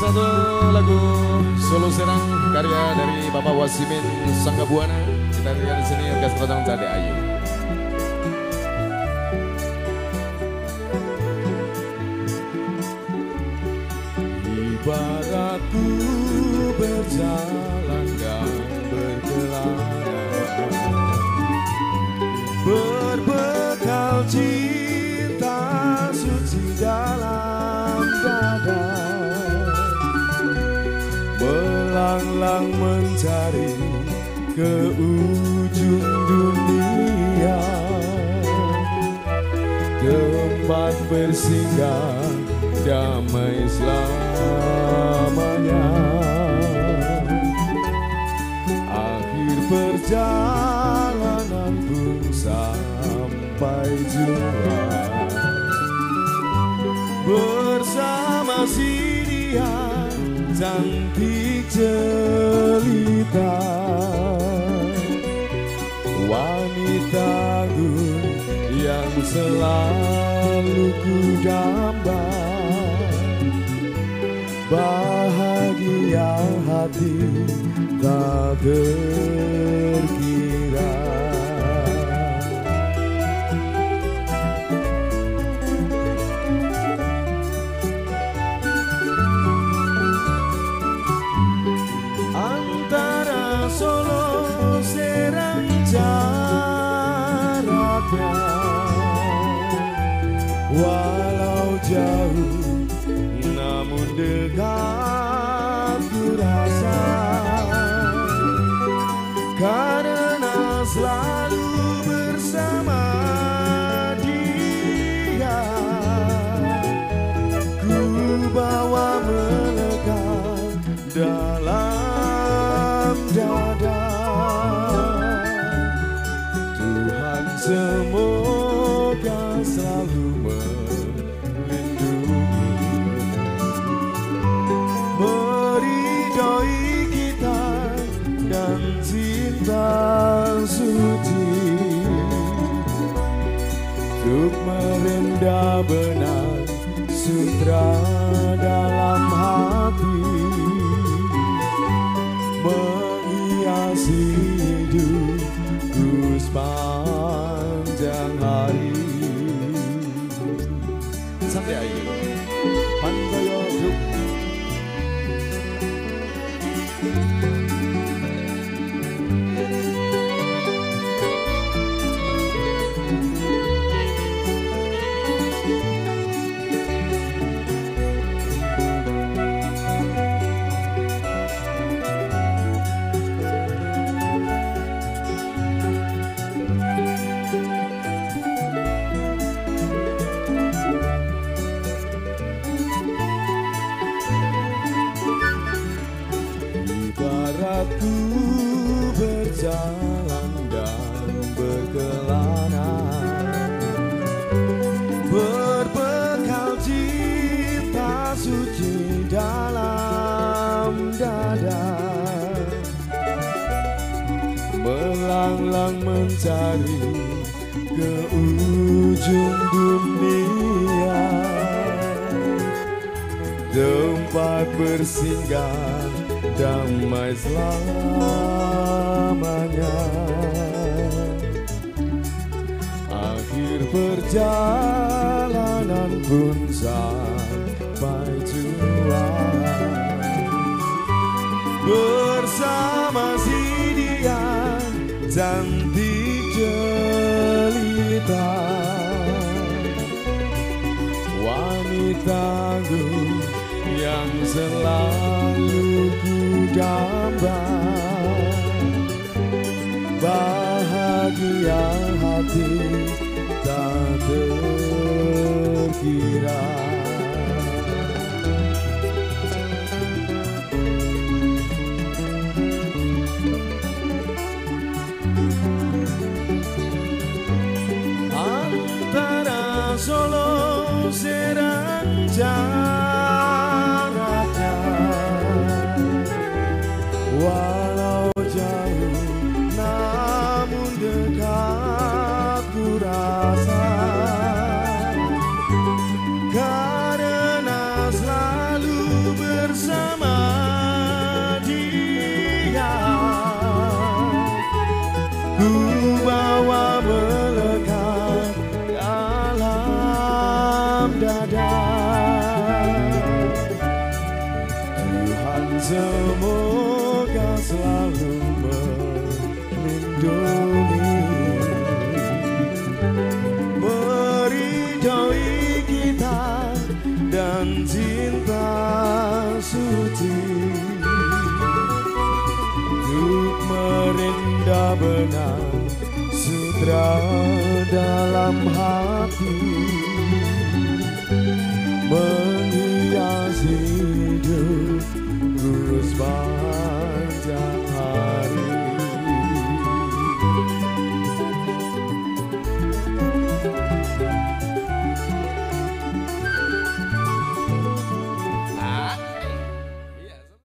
satu lagu solo serang karya dari Bapak Wasimin Sanggabuana. Kita lihat di sini orkestra Tang Cade Ayu. Ibaratku berjalan Melanglang mencari ke ujung dunia. Tempat bersinggah damai selamanya. Akhir perjalanan pun sampai jumpa. Bersama si dia cantik jelita Wanita agung yang selalu ku damba Bahagia hati tak terkira Walau jauh namun dekat ku rasa. Karena selalu bersama dia Ku bawa melekat dalam dada Untuk merendah benar sutra dalam hati. Menghiasi hidupku sepanjang hari. Santai aja Pantoyo Group Ibaratku berjalan dan berkelana. Berbekal cinta suci dalam dada. Melanglang mencari ke ujung dunia. Tempat bersinggah damai selamanya. Akhir perjalanan pun sampai jua Bahagia hati tak terkira Antara Solo Serang jaraknya ku bawa melekat dalam dada. Tuhan semoga selalu melindungi. Meridoi kita dan cinta suci. Benar sutra dalam hati. Menghiasi Rusbah